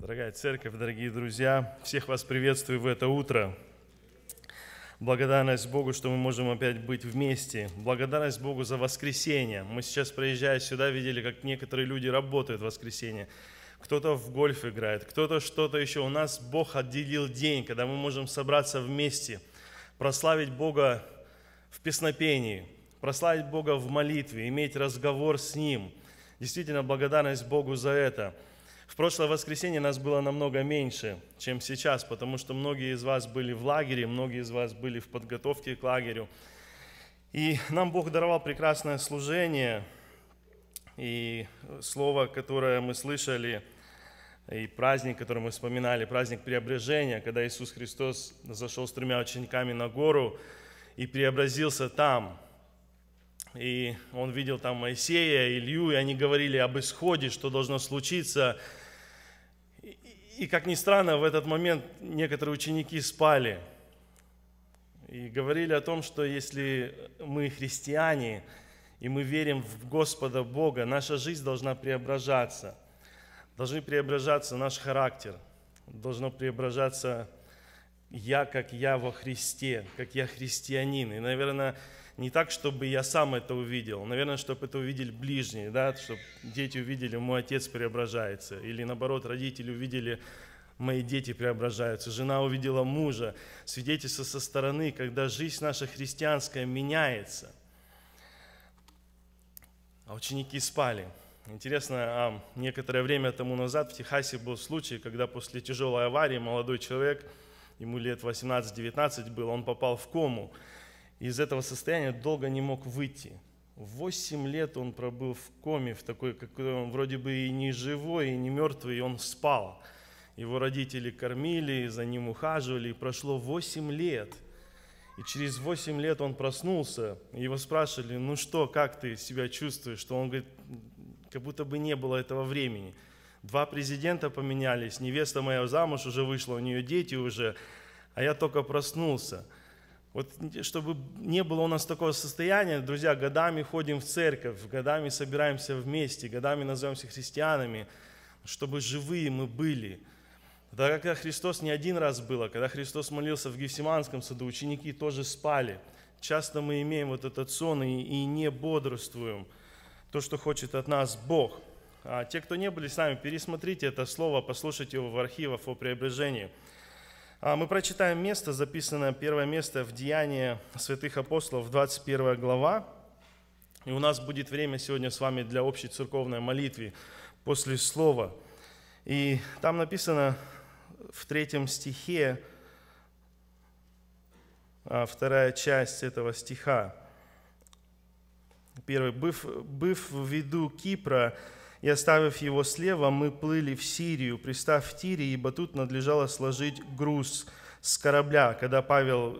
Дорогая церковь, дорогие друзья, всех вас приветствую в это утро. Благодарность Богу, что мы можем опять быть вместе. Благодарность Богу за воскресенье. Мы сейчас, проезжая сюда, видели, как некоторые люди работают в воскресенье. Кто-то в гольф играет, кто-то что-то еще. У нас Бог отделил день, когда мы можем собраться вместе, прославить Бога в песнопении, прославить Бога в молитве, иметь разговор с Ним. Действительно, благодарность Богу за это – в прошлое воскресенье нас было намного меньше, чем сейчас, потому что многие из вас были в лагере, многие из вас были в подготовке к лагерю. И нам Бог даровал прекрасное служение, и слово, которое мы слышали, и праздник, который мы вспоминали, праздник преображения, когда Иисус Христос зашел с тремя учениками на гору и преобразился там – и он видел там Моисея, Илью, и они говорили об исходе, что должно случиться, и как ни странно, в этот момент некоторые ученики спали и говорили о том, что если мы христиане, и мы верим в Господа Бога, наша жизнь должна преображаться. Должны преображаться наш характер, должно преображаться я, как я во Христе, как я христианин. И, наверное, не так, чтобы я сам это увидел, наверное, чтобы это увидели ближние, да, чтобы дети увидели, мой отец преображается, или наоборот, родители увидели, мои дети преображаются, жена увидела мужа, свидетельство со стороны, когда жизнь наша христианская меняется. А ученики спали. Интересно, а некоторое время тому назад в Техасе был случай, когда после тяжелой аварии молодой человек, ему лет 18-19 было, он попал в кому – из этого состояния долго не мог выйти. Восемь лет он пробыл в коме, в такой, какой он вроде бы и не живой, и не мертвый, и он спал. Его родители кормили, за ним ухаживали, и прошло восемь лет. И через восемь лет он проснулся, его спрашивали, ну что, как ты себя чувствуешь? Что он говорит, как будто бы не было этого времени. Два президента поменялись, невеста моя замуж уже вышла, у нее дети уже, а я только проснулся – вот чтобы не было у нас такого состояния, друзья, годами ходим в церковь, годами собираемся вместе, годами называемся христианами, чтобы живые мы были. Тогда, когда Христос не один раз был, а когда Христос молился в Гефсиманском саду, ученики тоже спали. Часто мы имеем вот этот сон и, и не бодрствуем. То, что хочет от нас Бог. А те, кто не были с нами, пересмотрите это слово, послушайте его в архивах о преображении – мы прочитаем место, записанное первое место в Деянии святых апостолов, 21 глава. И у нас будет время сегодня с вами для общей церковной молитвы после слова. И там написано в третьем стихе, а, вторая часть этого стиха. Первый. «Быв, быв в виду Кипра, и оставив его слева, мы плыли в Сирию, пристав в Тире, ибо тут надлежало сложить груз с корабля, когда Павел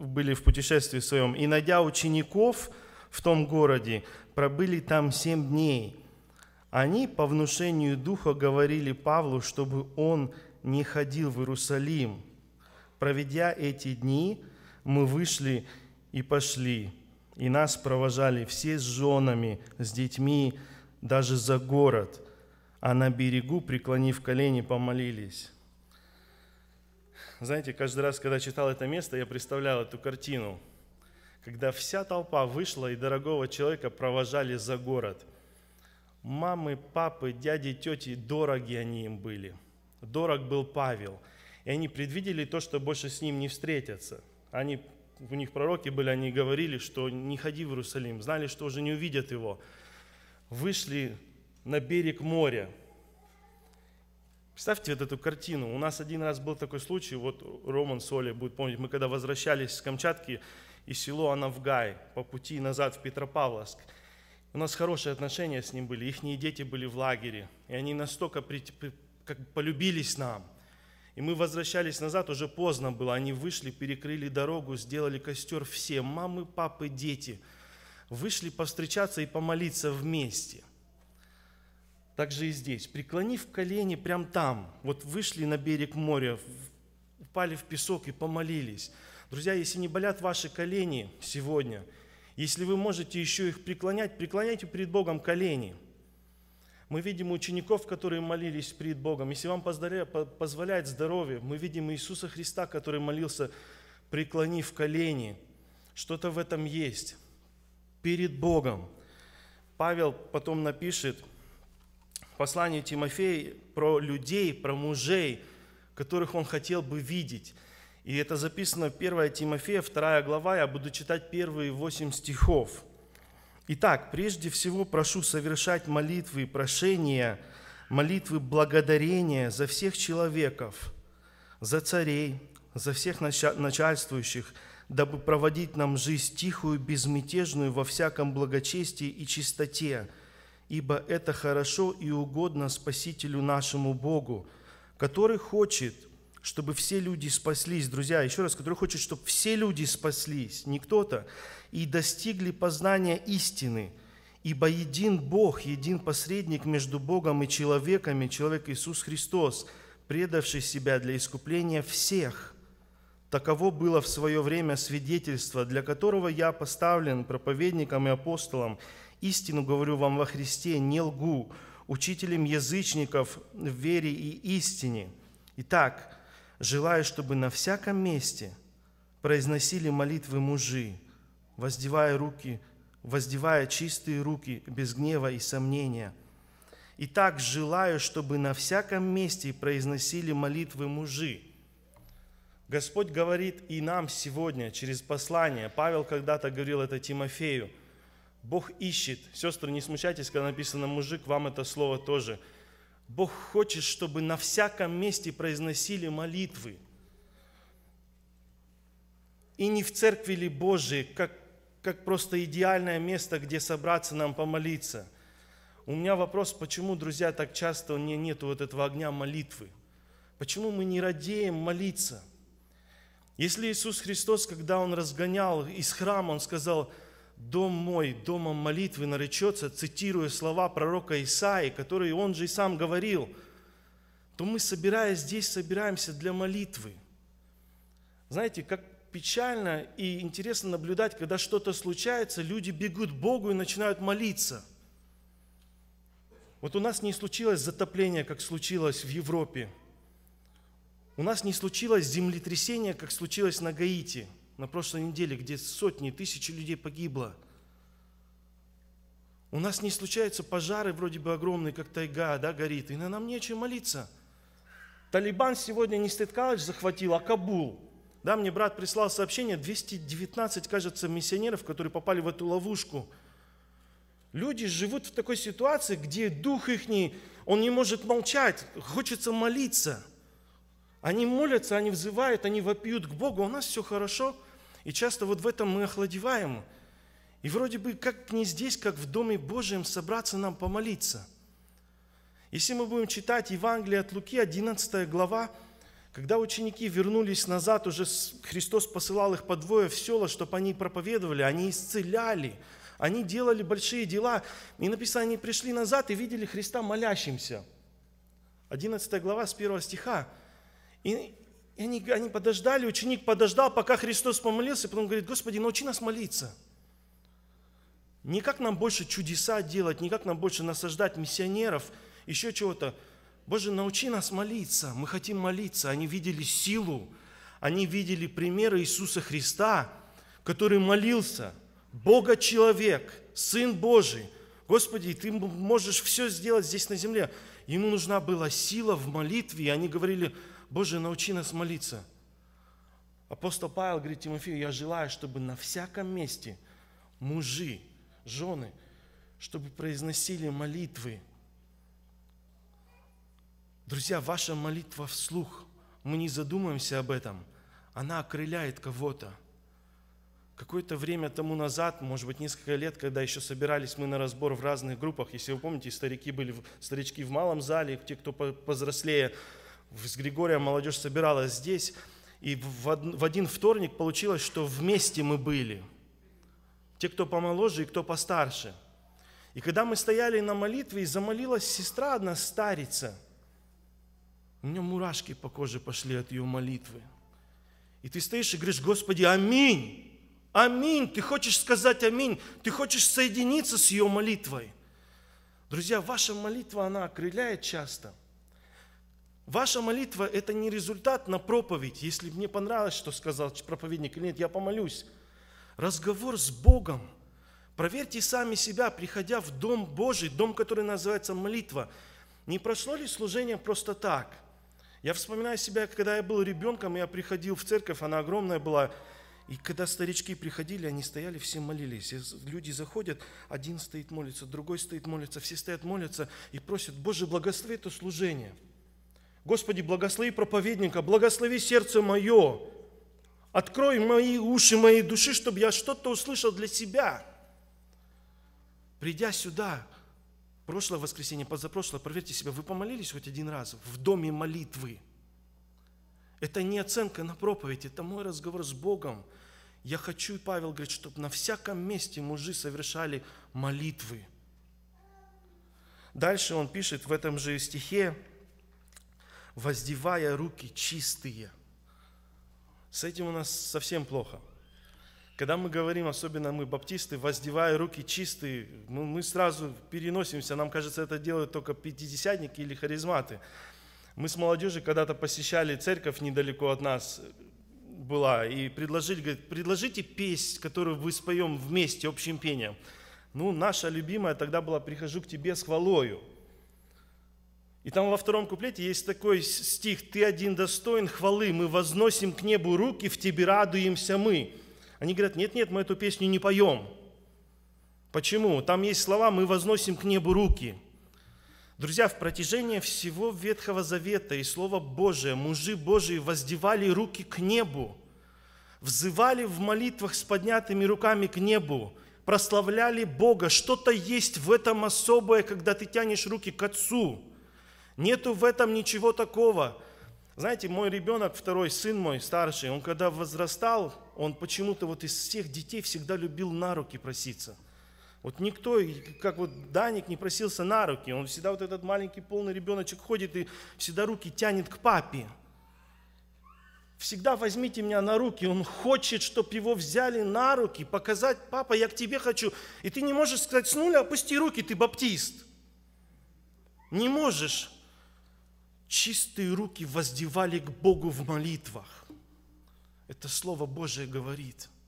были в путешествии своем. И найдя учеников в том городе, пробыли там семь дней. Они по внушению Духа говорили Павлу, чтобы он не ходил в Иерусалим. Проведя эти дни, мы вышли и пошли, и нас провожали все с женами, с детьми, даже за город, а на берегу, преклонив колени, помолились. Знаете, каждый раз, когда читал это место, я представлял эту картину, когда вся толпа вышла и дорогого человека провожали за город. Мамы, папы, дяди, тети, дороги они им были. Дорог был Павел. И они предвидели то, что больше с ним не встретятся. Они, у них пророки были, они говорили, что не ходи в Иерусалим, знали, что уже не увидят его вышли на берег моря. Представьте вот эту картину. У нас один раз был такой случай, вот Роман Соли будет помнить, мы когда возвращались с Камчатки из село Анавгай по пути назад в Петропавловск, у нас хорошие отношения с ним были, их дети были в лагере, и они настолько при, как полюбились нам. И мы возвращались назад, уже поздно было, они вышли, перекрыли дорогу, сделали костер все, мамы, папы, дети – вышли повстречаться и помолиться вместе. Так же и здесь. Преклонив колени прямо там, вот вышли на берег моря, упали в песок и помолились. Друзья, если не болят ваши колени сегодня, если вы можете еще их преклонять, преклоняйте перед Богом колени. Мы видим учеников, которые молились перед Богом. Если вам позволяет здоровье, мы видим Иисуса Христа, который молился, преклонив колени. Что-то в этом есть. Перед Богом. Павел потом напишет в послании Тимофея про людей, про мужей, которых он хотел бы видеть. И это записано в 1 Тимофея, 2 глава, я буду читать первые 8 стихов. Итак, прежде всего прошу совершать молитвы и прошения, молитвы благодарения за всех человеков, за царей, за всех начальствующих, дабы проводить нам жизнь тихую, безмятежную во всяком благочестии и чистоте, ибо это хорошо и угодно Спасителю нашему Богу, который хочет – чтобы все люди спаслись, друзья, еще раз, который хочет, чтобы все люди спаслись, не кто-то, и достигли познания истины, ибо един Бог, един посредник между Богом и человеками, человек Иисус Христос, предавший себя для искупления всех. Таково было в свое время свидетельство, для которого я поставлен проповедником и апостолом. Истину говорю вам во Христе, не лгу, учителем язычников в вере и истине. Итак, желаю, чтобы на всяком месте произносили молитвы мужи, воздевая руки, воздевая чистые руки без гнева и сомнения. И так желаю, чтобы на всяком месте произносили молитвы мужи. Господь говорит и нам сегодня через послание. Павел когда-то говорил это Тимофею. Бог ищет. Сестры, не смущайтесь, когда написано мужик, вам это слово тоже – Бог хочет, чтобы на всяком месте произносили молитвы. И не в церкви ли Божией, как, как просто идеальное место, где собраться нам помолиться. У меня вопрос, почему, друзья, так часто у меня нету вот этого огня молитвы? Почему мы не радеем молиться? Если Иисус Христос, когда Он разгонял из храма, Он сказал – дом мой домом молитвы наречется, цитируя слова пророка Исаи, которые он же и сам говорил, то мы, собираясь здесь, собираемся для молитвы. Знаете, как печально и интересно наблюдать, когда что-то случается, люди бегут к Богу и начинают молиться. Вот у нас не случилось затопление, как случилось в Европе. У нас не случилось землетрясение, как случилось на Гаити – на прошлой неделе, где сотни, тысячи людей погибло. У нас не случаются пожары вроде бы огромные, как тайга, да, горит, и на нам нечем молиться. Талибан сегодня не Стейт-колледж захватил, а Кабул. Да, мне брат прислал сообщение, 219, кажется, миссионеров, которые попали в эту ловушку. Люди живут в такой ситуации, где дух их, он не может молчать, хочется молиться. Они молятся, они взывают, они вопьют к Богу, у нас все хорошо – и часто вот в этом мы охладеваем. И вроде бы как не здесь, как в Доме Божьем собраться нам помолиться. Если мы будем читать Евангелие от Луки, 11 глава, когда ученики вернулись назад, уже Христос посылал их по двое в село, чтобы они проповедовали, они исцеляли, они делали большие дела. И написано, они пришли назад и видели Христа молящимся. 11 глава с 1 стиха. И и они, они подождали, ученик подождал, пока Христос помолился, и потом говорит, Господи, научи нас молиться. Не как нам больше чудеса делать, не как нам больше насаждать миссионеров, еще чего-то. Боже, научи нас молиться. Мы хотим молиться. Они видели силу, они видели примеры Иисуса Христа, который молился. Бога человек, Сын Божий. Господи, Ты можешь все сделать здесь на земле. Ему нужна была сила в молитве, и они говорили, Боже, научи нас молиться. Апостол Павел говорит Тимофею, я желаю, чтобы на всяком месте мужи, жены, чтобы произносили молитвы. Друзья, ваша молитва вслух, мы не задумаемся об этом, она окрыляет кого-то. Какое-то время тому назад, может быть, несколько лет, когда еще собирались мы на разбор в разных группах, если вы помните, старики были, старички в малом зале, те, кто повзрослее, с Григорием молодежь собиралась здесь, и в один вторник получилось, что вместе мы были. Те, кто помоложе и кто постарше. И когда мы стояли на молитве, и замолилась сестра одна, старица, у меня мурашки по коже пошли от ее молитвы. И ты стоишь и говоришь, Господи, аминь, аминь. Ты хочешь сказать аминь, ты хочешь соединиться с ее молитвой. Друзья, ваша молитва, она окрыляет часто. Ваша молитва – это не результат на проповедь. Если мне понравилось, что сказал проповедник или нет, я помолюсь. Разговор с Богом. Проверьте сами себя, приходя в Дом Божий, дом, который называется молитва. Не прошло ли служение просто так? Я вспоминаю себя, когда я был ребенком, я приходил в церковь, она огромная была, и когда старички приходили, они стояли, все молились. И люди заходят, один стоит молится, другой стоит молится, все стоят молятся и просят, Боже, благослови это служение. Господи, благослови проповедника, благослови сердце мое. Открой мои уши, моей души, чтобы я что-то услышал для себя. Придя сюда, прошлое воскресенье, позапрошлое, проверьте себя, вы помолились хоть один раз в доме молитвы. Это не оценка на проповедь, это мой разговор с Богом – я хочу, и Павел говорит, чтобы на всяком месте мужи совершали молитвы. Дальше он пишет в этом же стихе, воздевая руки чистые. С этим у нас совсем плохо. Когда мы говорим, особенно мы, баптисты, воздевая руки чистые, мы, мы сразу переносимся, нам кажется, это делают только пятидесятники или харизматы. Мы с молодежью когда-то посещали церковь недалеко от нас, была, и предложили, говорит, предложите песнь, которую вы споем вместе, общим пением. Ну, наша любимая тогда была «Прихожу к тебе с хвалою». И там во втором куплете есть такой стих «Ты один достоин хвалы, мы возносим к небу руки, в тебе радуемся мы». Они говорят, нет-нет, мы эту песню не поем. Почему? Там есть слова «мы возносим к небу руки». Друзья, в протяжении всего Ветхого Завета и Слова Божия мужи Божии воздевали руки к небу, взывали в молитвах с поднятыми руками к небу, прославляли Бога. Что-то есть в этом особое, когда ты тянешь руки к Отцу. Нету в этом ничего такого. Знаете, мой ребенок, второй сын мой, старший, он когда возрастал, он почему-то вот из всех детей всегда любил на руки проситься – вот никто, как вот Даник, не просился на руки. Он всегда вот этот маленький полный ребеночек ходит и всегда руки тянет к папе. Всегда возьмите меня на руки. Он хочет, чтобы его взяли на руки, показать, папа, я к тебе хочу. И ты не можешь сказать, с нуля опусти руки, ты баптист. Не можешь. Чистые руки воздевали к Богу в молитвах. Это Слово Божие говорит –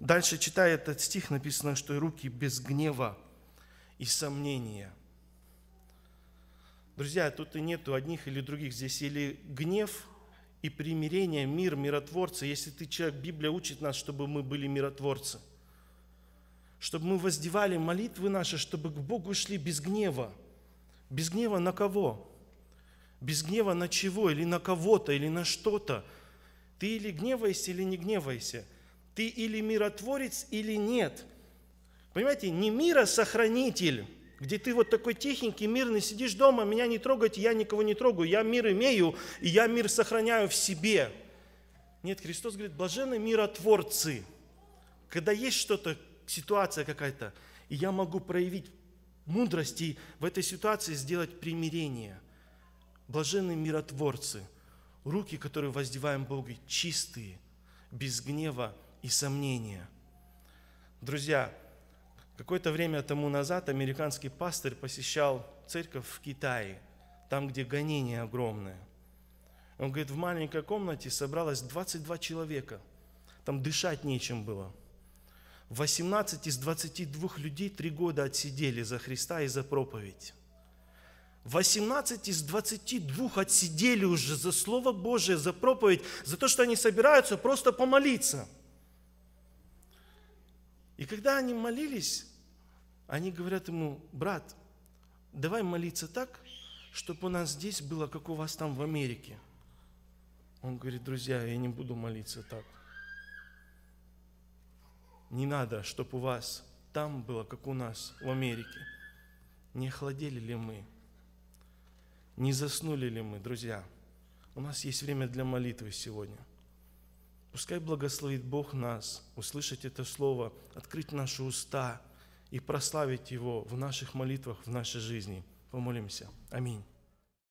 Дальше, читая этот стих, написано, что руки без гнева и сомнения. Друзья, тут и нету одних или других. Здесь или гнев и примирение, мир, миротворцы. Если ты человек, Библия учит нас, чтобы мы были миротворцы. Чтобы мы воздевали молитвы наши, чтобы к Богу шли без гнева. Без гнева на кого? Без гнева на чего? Или на кого-то, или на что-то. Ты или гневайся, или не гневайся – ты или миротворец, или нет. Понимаете, не миросохранитель, где ты вот такой тихенький, мирный, сидишь дома, меня не трогайте, я никого не трогаю, я мир имею, и я мир сохраняю в себе. Нет, Христос говорит, блаженны миротворцы. Когда есть что-то, ситуация какая-то, и я могу проявить мудрость и в этой ситуации сделать примирение. Блаженны миротворцы, руки, которые воздеваем Богу, чистые, без гнева, и сомнения. Друзья, какое-то время тому назад американский пастырь посещал церковь в Китае, там, где гонение огромное. Он говорит, в маленькой комнате собралось 22 человека. Там дышать нечем было. 18 из 22 людей три года отсидели за Христа и за проповедь. 18 из 22 отсидели уже за Слово Божие, за проповедь, за то, что они собираются просто помолиться – и когда они молились, они говорят ему, брат, давай молиться так, чтобы у нас здесь было, как у вас там в Америке. Он говорит, друзья, я не буду молиться так. Не надо, чтобы у вас там было, как у нас в Америке. Не охладели ли мы? Не заснули ли мы, друзья? У нас есть время для молитвы сегодня. Пускай благословит Бог нас услышать это слово, открыть наши уста и прославить Его в наших молитвах, в нашей жизни. Помолимся. Аминь.